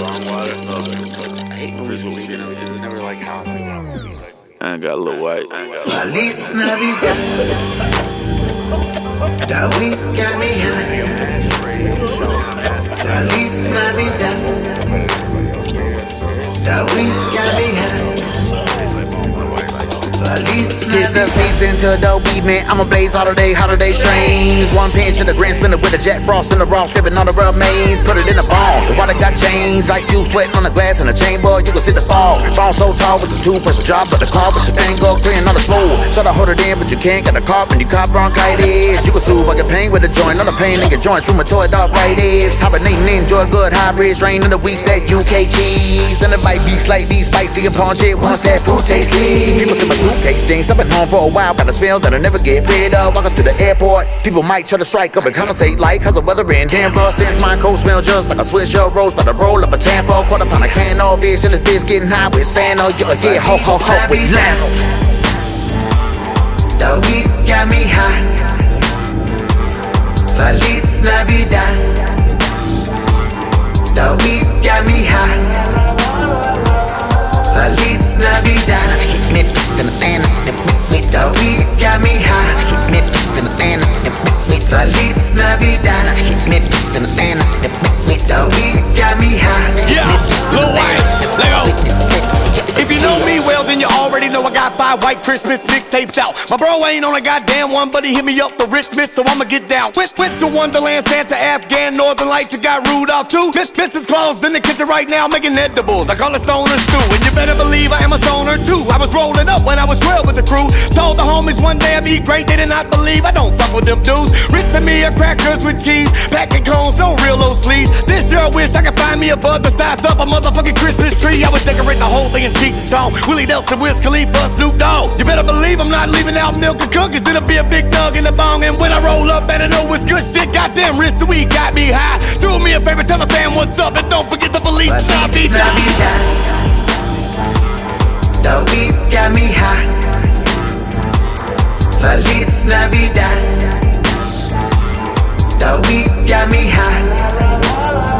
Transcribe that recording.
salt water. I hate movies with weed in them. It's never like how. I ain't got a little white. Feliz Navidad. That weed got me high. Feliz Navidad. That weed got me high. Feliz It's the season to dope man. I'ma blaze all the day, holiday strains. One pinch in the grand, spin with a jet Frost in the raw, scraping on the rub mains. Put it in the box. Chains, like you sweating on the glass in the chamber. You can see the fall. Phone so tall with a two person job, but the car with your thing go green on the smooth. Try to hold it in, but you can't get the car when you caught bronchitis. You can soothe like a pain with a joint, on the pain in your joints, rheumatoid arthritis. Hibernating, enjoy good hybrids, rain in the weeks that UK cheese. And the bite beef slightly spicy and punch it once that food tastes. People see my suitcase things. I've been home for a while, got a smell that I never get paid up. Walking through the airport, people might try to strike up and conversate like, how's the weather in Denver? Since my coat smell just like a Swiss your rose, but I roll up a tampo, quarter pound a can all bitch, and this bitch getting high with Santa. Yeah, yeah, ho ho ho, we loud. The got five white Christmas mixtapes out. My bro ain't on a goddamn one, but he hit me up for Christmas, so I'ma get down. Went, went to Wonderland, Santa, Afghan, Northern Lights, you got Rudolph too. Miss, Mrs. Claus in the kitchen right now making edibles. I call it stoner stew, and you better believe I am a stoner too. I was rolling up when I was 12 with the crew. Told the homies one day I'd be great, they did not believe. I don't fuck with them dudes. Ritz and me are crackers with cheese, packing cones, no real low sleeves. This year I wish I could find me a bud the size of a motherfucking Christmas tree. I would decorate the whole thing in and tone. Willie Nelson, Wiz Khalifa, Snoop Dogg. You better believe I'm not leaving out milk and cookies. It'll be a big dog in the bong. And when I roll up, better know it's good shit. Goddamn, wrist the weed got me high. Do me a favor, tell the fam what's up. And don't forget the Feliz Navidad. Navidad. The weed got me high. Feliz Navidad. The weed got me high.